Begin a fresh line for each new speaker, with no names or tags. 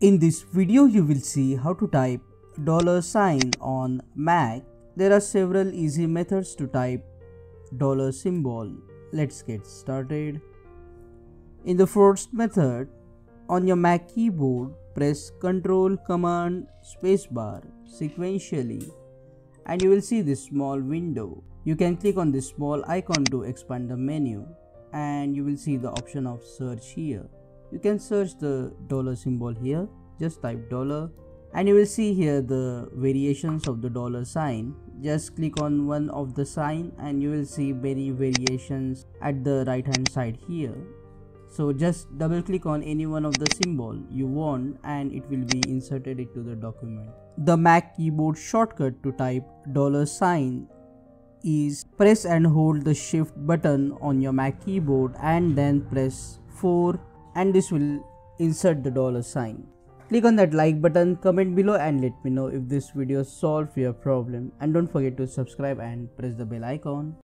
In this video you will see how to type dollar sign on Mac. There are several easy methods to type dollar symbol. Let's get started. In the first method, on your Mac keyboard, press Ctrl Command Spacebar sequentially and you will see this small window. You can click on this small icon to expand the menu and you will see the option of search here. You can search the dollar symbol here, just type dollar and you will see here the variations of the dollar sign. Just click on one of the sign and you will see many variations at the right hand side here. So just double click on any one of the symbol you want and it will be inserted into the document. The Mac keyboard shortcut to type dollar sign is press and hold the shift button on your Mac keyboard and then press 4 and this will insert the dollar sign. Click on that like button, comment below and let me know if this video solved your problem and don't forget to subscribe and press the bell icon.